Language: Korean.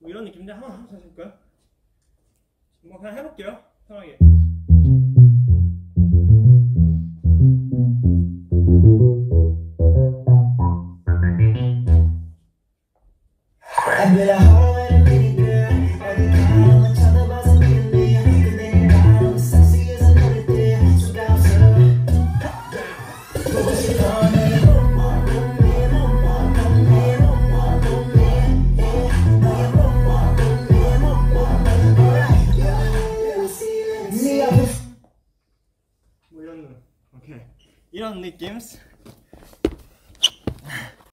뭐 이런 느낌인데 한번 한번 해볼까요? 뭐 그냥 해볼게요 편하게 오케이 이런 느낌